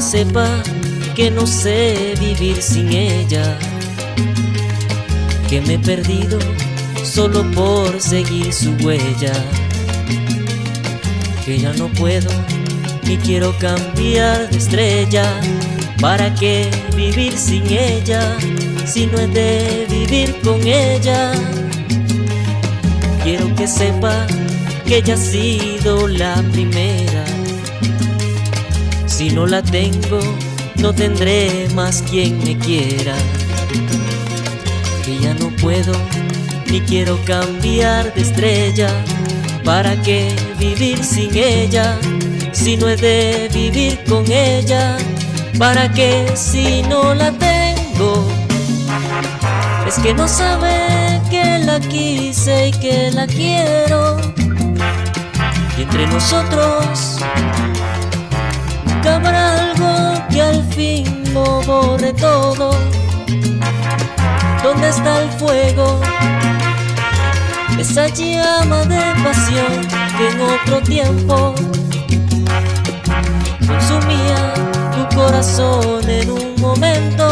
sepa que no sé vivir sin ella, que me he perdido solo por seguir su huella, que ya no puedo ni quiero cambiar de estrella, ¿para qué vivir sin ella si no he de vivir con ella? Quiero que sepa que ella ha sido la primera, si no la tengo no tendré más quien me quiera. Que ya no puedo ni quiero cambiar de estrella. ¿Para qué vivir sin ella? Si no he de vivir con ella. ¿Para qué si no la tengo? Es que no sabe que la quise y que la quiero. Y entre nosotros ¿Dónde está el fuego? Esa llama de pasión que en otro tiempo consumía tu corazón en un momento.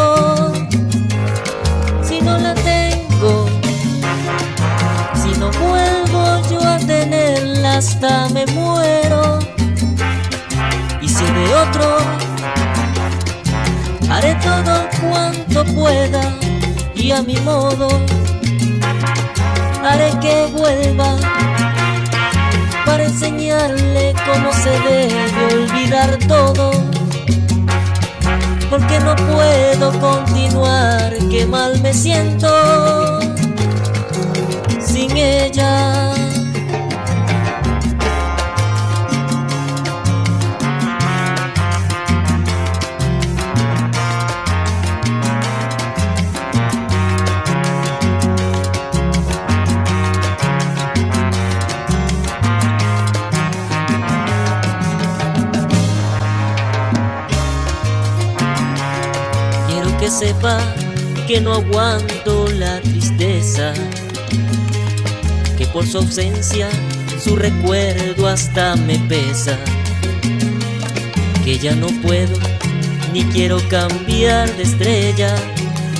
Pueda y a mi modo haré que vuelva para enseñarle cómo se debe olvidar todo. Porque no puedo continuar, que mal me siento sin ella. Que sepa que no aguanto la tristeza, que por su ausencia su recuerdo hasta me pesa, que ya no puedo ni quiero cambiar de estrella,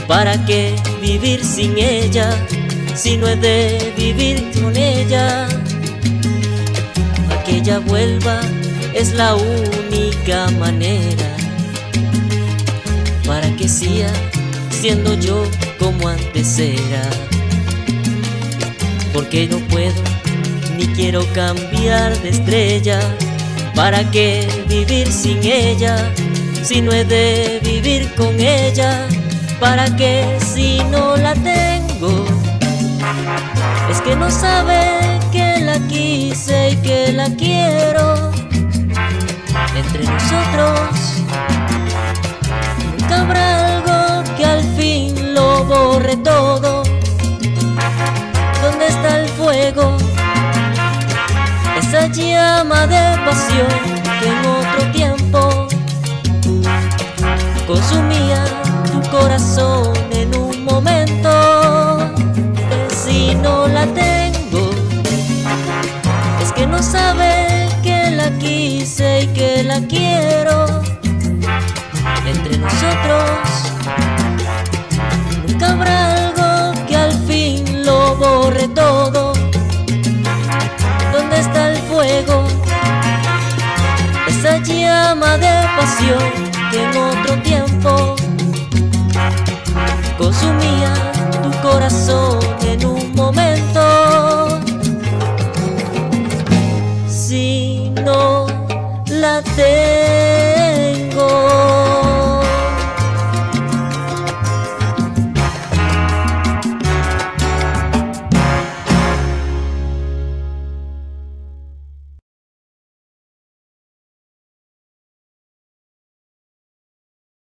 ¿para qué vivir sin ella si no he de vivir con ella? A que ella vuelva es la única manera siga siendo yo como antes era. Porque no puedo ni quiero cambiar de estrella. ¿Para qué vivir sin ella si no he de vivir con ella? ¿Para qué si no la tengo? Es que no sabe que la quise y que la quiero. Entre nosotros todo. ¿Dónde está el fuego? Esa llama de pasión que en otro tiempo consumía tu corazón en un momento. Que si no la tengo, es que no sabe que la quise y que la quiero entre nosotros nunca habrá consumía tu corazón en un momento. Si no la